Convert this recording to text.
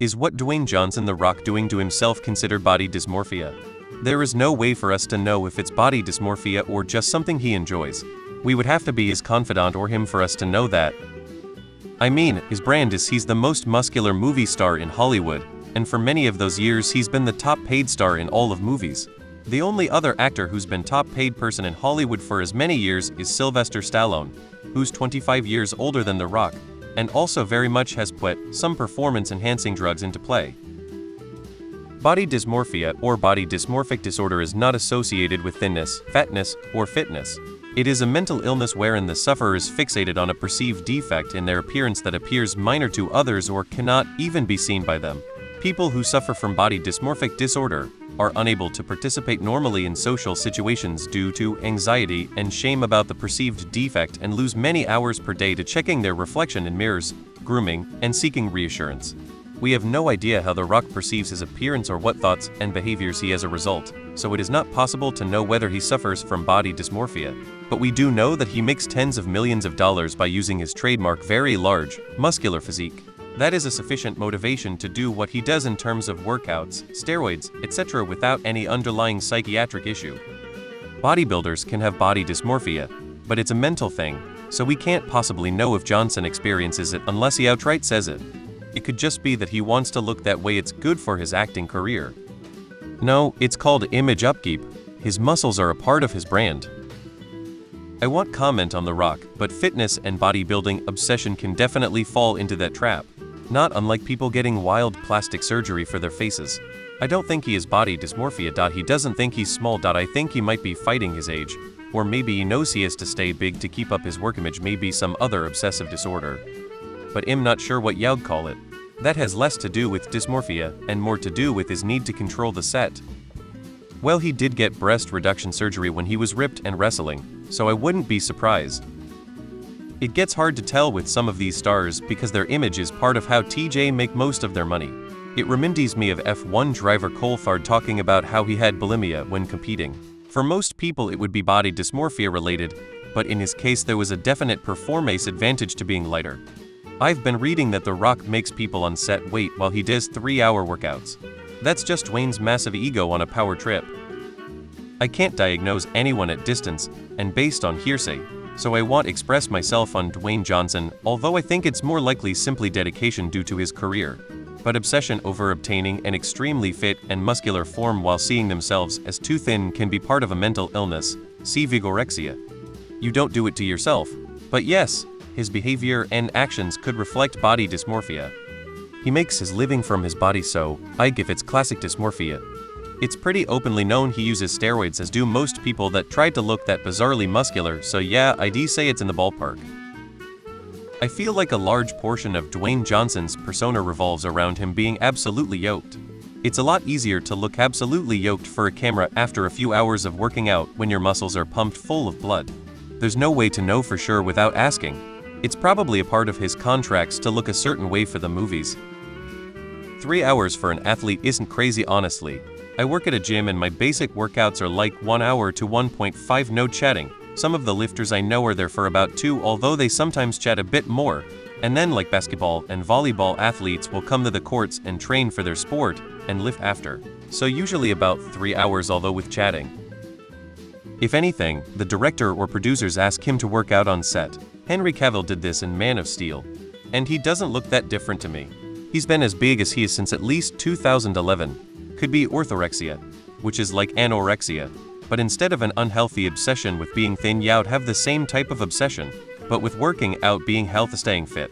Is what Dwayne Johnson The Rock doing to himself considered body dysmorphia? There is no way for us to know if it's body dysmorphia or just something he enjoys. We would have to be his confidant or him for us to know that. I mean, his brand is he's the most muscular movie star in Hollywood, and for many of those years he's been the top paid star in all of movies. The only other actor who's been top paid person in Hollywood for as many years is Sylvester Stallone, who's 25 years older than The Rock, and also very much has put some performance-enhancing drugs into play. Body dysmorphia or body dysmorphic disorder is not associated with thinness, fatness, or fitness. It is a mental illness wherein the sufferer is fixated on a perceived defect in their appearance that appears minor to others or cannot even be seen by them. People who suffer from body dysmorphic disorder are unable to participate normally in social situations due to anxiety and shame about the perceived defect and lose many hours per day to checking their reflection in mirrors, grooming, and seeking reassurance. We have no idea how The Rock perceives his appearance or what thoughts and behaviors he has as a result, so it is not possible to know whether he suffers from body dysmorphia. But we do know that he makes tens of millions of dollars by using his trademark very large, muscular physique. That is a sufficient motivation to do what he does in terms of workouts, steroids, etc. without any underlying psychiatric issue. Bodybuilders can have body dysmorphia, but it's a mental thing, so we can't possibly know if Johnson experiences it unless he outright says it. It could just be that he wants to look that way it's good for his acting career. No, it's called image upkeep. His muscles are a part of his brand. I want comment on The Rock, but fitness and bodybuilding obsession can definitely fall into that trap not unlike people getting wild plastic surgery for their faces. I don't think he is body dysmorphia. He doesn't think he's small. I think he might be fighting his age, or maybe he knows he has to stay big to keep up his work image, maybe some other obsessive disorder. But I'm not sure what you'd call it. That has less to do with dysmorphia and more to do with his need to control the set. Well, he did get breast reduction surgery when he was ripped and wrestling, so I wouldn't be surprised. It gets hard to tell with some of these stars because their image is part of how TJ make most of their money. It reminds me of F1 driver Coulthard talking about how he had bulimia when competing. For most people it would be body dysmorphia related, but in his case there was a definite performance advantage to being lighter. I've been reading that The Rock makes people on set wait while he does 3-hour workouts. That's just Dwayne's massive ego on a power trip. I can't diagnose anyone at distance, and based on hearsay, so I won't express myself on Dwayne Johnson, although I think it's more likely simply dedication due to his career. But obsession over obtaining an extremely fit and muscular form while seeing themselves as too thin can be part of a mental illness, see vigorexia. You don't do it to yourself. But yes, his behavior and actions could reflect body dysmorphia. He makes his living from his body so, I give it's classic dysmorphia, it's pretty openly known he uses steroids as do most people that try to look that bizarrely muscular, so yeah, I'd say it's in the ballpark. I feel like a large portion of Dwayne Johnson's persona revolves around him being absolutely yoked. It's a lot easier to look absolutely yoked for a camera after a few hours of working out when your muscles are pumped full of blood. There's no way to know for sure without asking. It's probably a part of his contracts to look a certain way for the movies. Three hours for an athlete isn't crazy honestly, I work at a gym and my basic workouts are like 1 hour to 1.5 no chatting. Some of the lifters I know are there for about 2 although they sometimes chat a bit more. And then like basketball and volleyball athletes will come to the courts and train for their sport and lift after. So usually about 3 hours although with chatting. If anything, the director or producers ask him to work out on set. Henry Cavill did this in Man of Steel. And he doesn't look that different to me. He's been as big as he is since at least 2011 could be orthorexia, which is like anorexia, but instead of an unhealthy obsession with being thin, you'd have the same type of obsession, but with working out being health staying fit.